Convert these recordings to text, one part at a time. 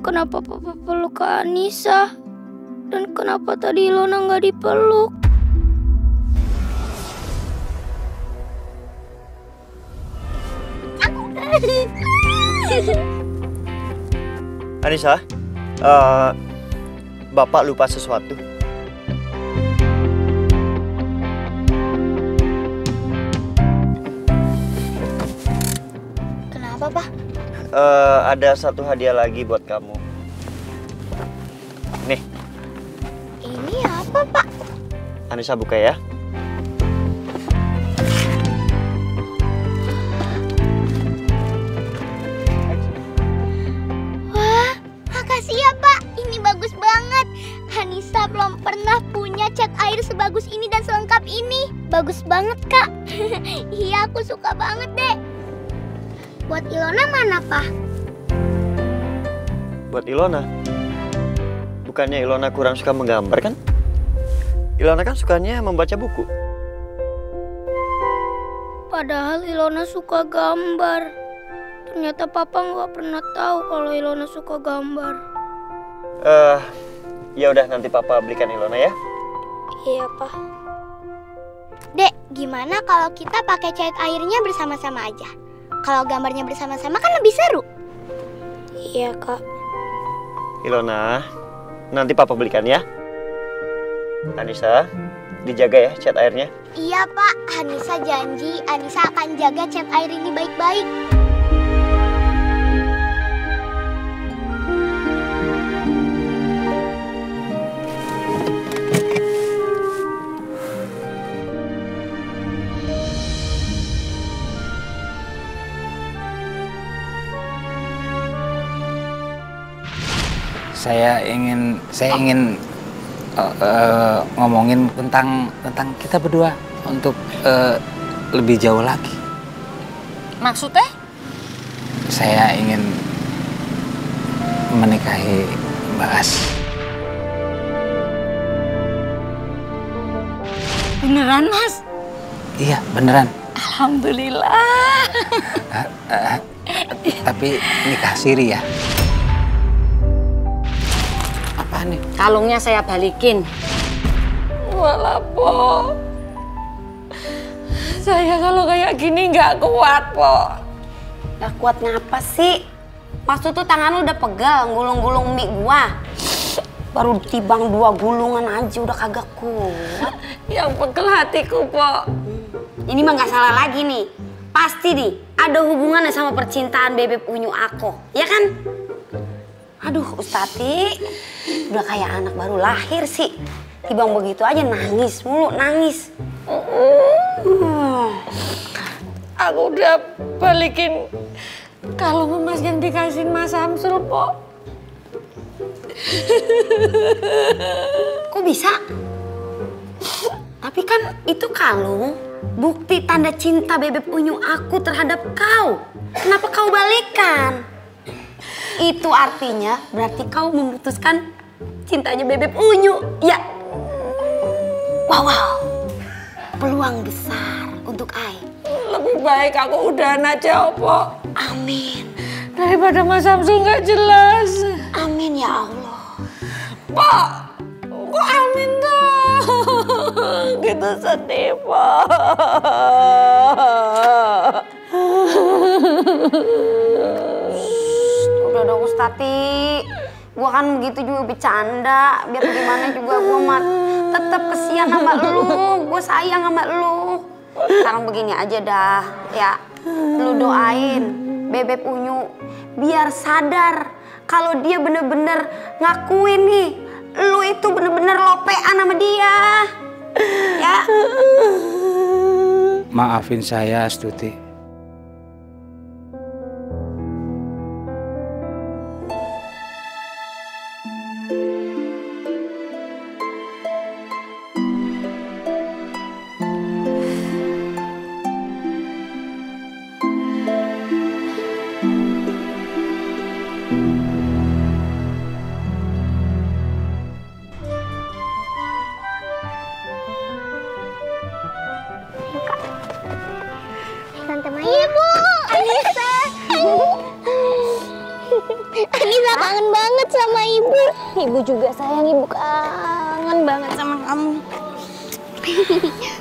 kenapa papa peluk Kak Anissa? Dan kenapa tadi Ilona nggak dipeluk? Anissa, eh, Bapak lupa sesuatu. Eh, ada satu hadiah lagi buat kamu. Nih, Ini apa, Pak? Anissa buka ya. Wah, makasih ya, Pak. Ini bagus banget. Hanisa belum pernah punya cat air sebagus ini dan selengkap ini. Bagus banget, Kak. iya, aku suka banget, Dek. Buat Ilona mana, Pak? Buat Ilona. Bukannya Ilona kurang suka menggambar kan? Ilona kan sukanya membaca buku. Padahal Ilona suka gambar. Ternyata Papa nggak pernah tahu kalau Ilona suka gambar. Eh, ya udah nanti Papa belikan Ilona ya. Iya, Pak. Dek, gimana kalau kita pakai cat airnya bersama-sama aja? Kalau gambarnya bersama-sama kan lebih seru. Iya, Kak. Ilona, nanti Papa belikan ya. Anissa, dijaga ya cat airnya. Iya, Pak. Anissa janji Anissa akan jaga cat air ini baik-baik. Saya ingin saya ingin eh, eh, ngomongin tentang tentang kita berdua untuk eh, lebih jauh lagi. Maksudnya? Saya ingin menikahi Mbak As. Beneran, Mas? Iya beneran. Alhamdulillah. Eh, tapi nikah siri ya. Apa nih? Kalungnya saya balikin. Walah, Po. Saya kalau kayak gini nggak kuat, Po. Gak kuat ngapa sih? Mas tuh tangan lu udah pegal gulung-gulung mie gua. Baru tibang dua gulungan aja udah kagak kuat. Yang pegel hatiku, Po. Ini mah nggak salah lagi nih. Pasti nih ada hubungannya sama percintaan bebek unyu aku, ya kan? Aduh, Ustati, udah kayak anak baru lahir sih. Tibang begitu aja nangis mulu, nangis. Aku udah balikin kalung emas yang dikasih Mas Samsul, Po. Kok bisa? Tapi kan itu kalung bukti tanda cinta bebek unyu aku terhadap kau. Kenapa kau balikan? Itu artinya berarti kau memutuskan cintanya bebek unyu. Ya. Wow, wow. Peluang besar untuk Ai. Lebih baik aku udahan aja, Po. Amin. Daripada Mas Samsul nggak jelas. Amin ya Allah. Pak, kok amin dong? Gitu sedih, Pak. Udah dong Ustati. Gua kan begitu juga bercanda. Biar gimana juga gua mah tetap kesian sama lu. Gua sayang sama lu. Sekarang begini aja dah, ya. Lu doain Bebek Unyu biar sadar kalau dia bener-bener ngakuin nih lu itu bener-bener lopean sama dia. Ya. Maafin saya, Astuti. Kangen banget sama ibu. Ibu juga sayang, ibu kangen banget sama kamu.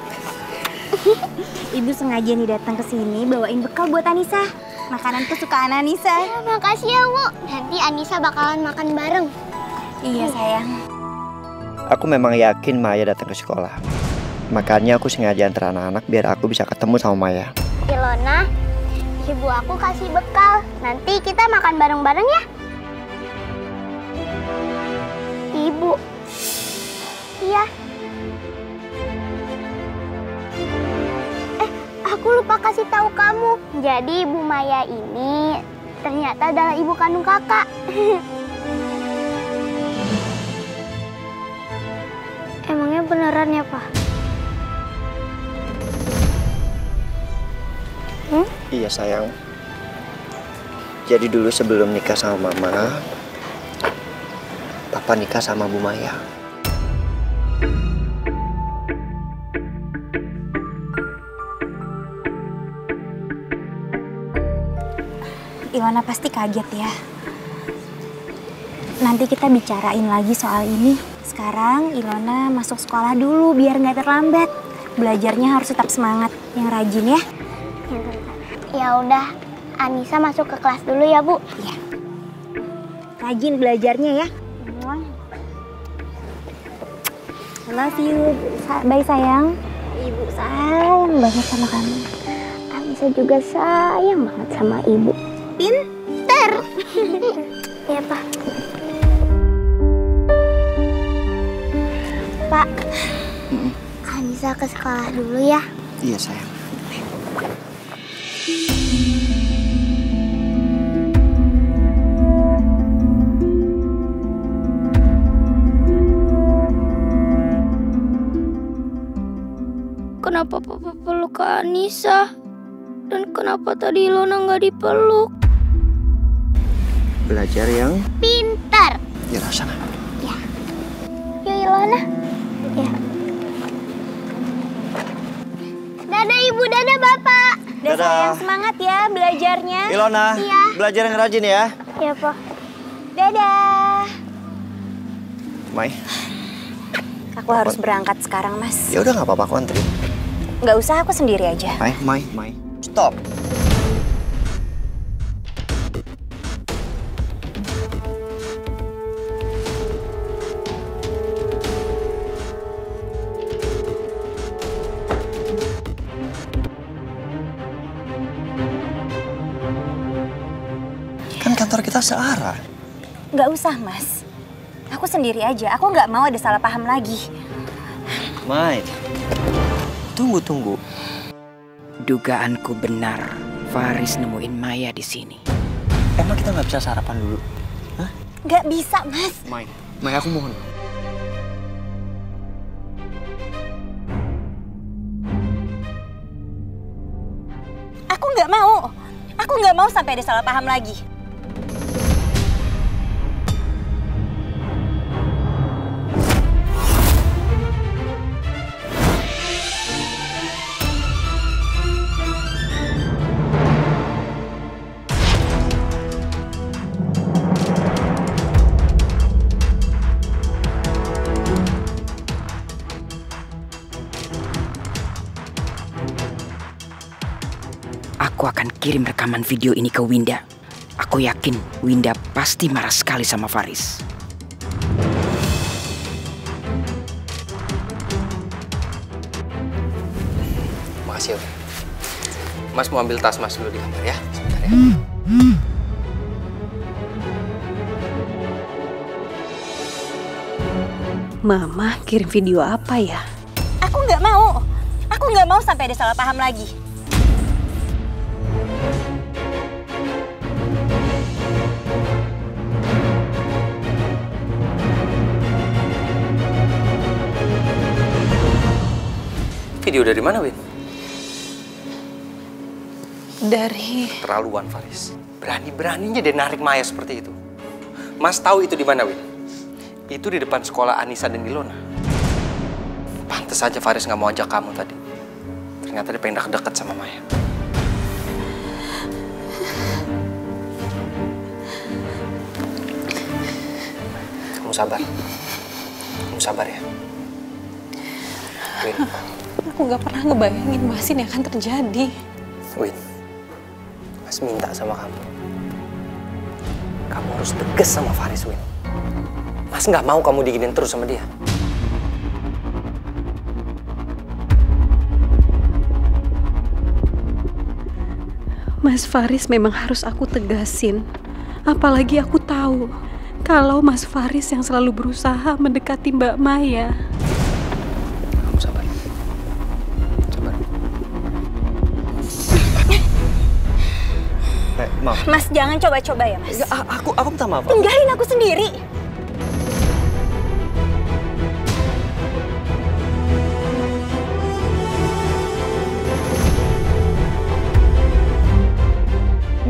Ibu sengaja nih datang ke sini bawain bekal buat Anissa. Makanan kesukaan Anissa. Ya, makasih ya, Bu. Nanti Anissa bakalan makan bareng. Iya sayang. Aku memang yakin Maya datang ke sekolah. Makanya aku sengaja antar anak-anak biar aku bisa ketemu sama Maya. Ilona, ibu aku kasih bekal. Nanti kita makan bareng-bareng ya. Ibu. Iya. Eh, aku lupa kasih tahu kamu. Jadi Ibu Maya ini ternyata adalah ibu kandung kakak. Emangnya beneran ya, Pak? Iya sayang. Jadi dulu sebelum nikah sama Mama, Papa nikah sama Bu Maya. Ilona pasti kaget ya. Nanti kita bicarain lagi soal ini. Sekarang Ilona masuk sekolah dulu biar nggak terlambat. Belajarnya harus tetap semangat, yang rajin ya. Ya udah, Anissa masuk ke kelas dulu ya, Bu. Iya. Rajin belajarnya ya. I love you. Sa- Bye sayang. Ibu sayang banget sama kamu. Anissa juga sayang banget sama ibu. Pinter. Iya, Pak. Pak, Anissa ke sekolah dulu ya. Iya sayang. Kenapa Papa peluk ke Anissa? Dan kenapa tadi Ilona nggak dipeluk? Belajar yang Pintar. di sana. Yuk Ilona. Ya. Dadah Ibu, dadah Bapak. Udah sayang semangat ya belajarnya. Ilona, Iya. belajar yang rajin ya. Ya Pak. Dadah. Mai, Aku harus berangkat sekarang mas. ya udah nggak apa-apa aku antri. Nggak usah aku sendiri aja. Mai, Mai, Mai. Stop. Kan kantor kita searah. Nggak usah mas. Aku sendiri aja. Aku nggak mau ada salah paham lagi. Mai. Tunggu, tunggu. Dugaanku benar. Faris nemuin Maya di sini. Emang kita nggak bisa sarapan dulu? Nggak bisa mas. Mai, Mai aku mohon. Aku nggak mau. Aku nggak mau sampai ada salah paham lagi. Kirim rekaman video ini ke Winda. Aku yakin Winda pasti marah sekali sama Faris. Makasih ya. Mas mau ambil tas Mas dulu di kamar ya. Sebentar ya. Mama kirim video apa ya? Aku nggak mau. Aku nggak mau sampai ada salah paham lagi. Video dari mana, Win? Dari Terlaluan, Faris. Berani-beraninya dia narik Maya seperti itu. Mas tahu itu di mana, Win? Itu di depan sekolah Anissa dan Ilona. Pantes saja Faris nggak mau ajak kamu tadi. Ternyata dia pengen deket-deket sama Maya. sabar. Kamu sabar ya. Win, Aku nggak pernah ngebayangin Mas ini akan terjadi. Win. Mas minta sama kamu. Kamu harus tegas sama Faris, Win. Mas nggak mau kamu diginin terus sama dia. Mas Faris memang harus aku tegasin. Apalagi aku tahu kalau Mas Faris yang selalu berusaha mendekati Mbak Maya. Mas jangan coba-coba ya mas. Ya, a- aku aku minta maaf. Tinggalin aku sendiri.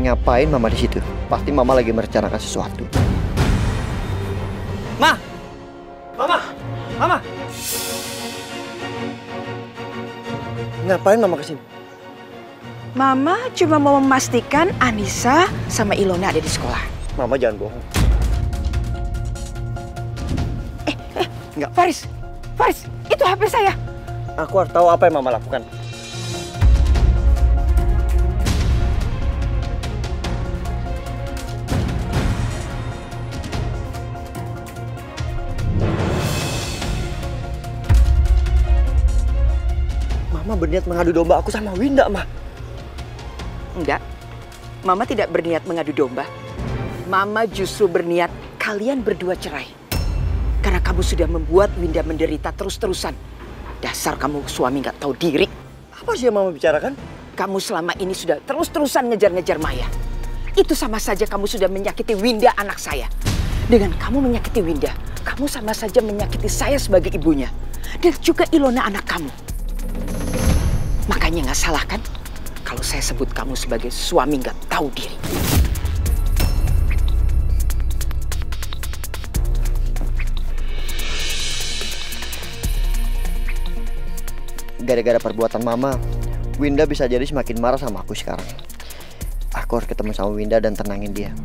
Ngapain mama di situ? Pasti mama lagi merencanakan sesuatu. Ma! Mama! Mama! Ngapain mama ke sini? Mama cuma mau memastikan Anissa sama Ilona ada di sekolah. Mama jangan bohong. Faris, Faris, itu HP saya. Aku harus tahu apa yang mama lakukan. Mama berniat mengadu domba aku sama Winda, Ma. Enggak, Mama tidak berniat mengadu domba. Mama justru berniat kalian berdua cerai. Karena kamu sudah membuat Winda menderita terus-terusan. Dasar kamu suami nggak tahu diri. Apa sih yang mama bicarakan? Kamu selama ini sudah terus-terusan ngejar-ngejar Maya. Itu sama saja kamu sudah menyakiti Winda anak saya. Dengan kamu menyakiti Winda, kamu sama saja menyakiti saya sebagai ibunya. Dan juga Ilona anak kamu. Makanya nggak salah kan? Kalau saya sebut kamu sebagai suami nggak tahu diri. Gara-gara perbuatan mama, Winda bisa jadi semakin marah sama aku sekarang. Aku harus ketemu sama Winda dan tenangin dia.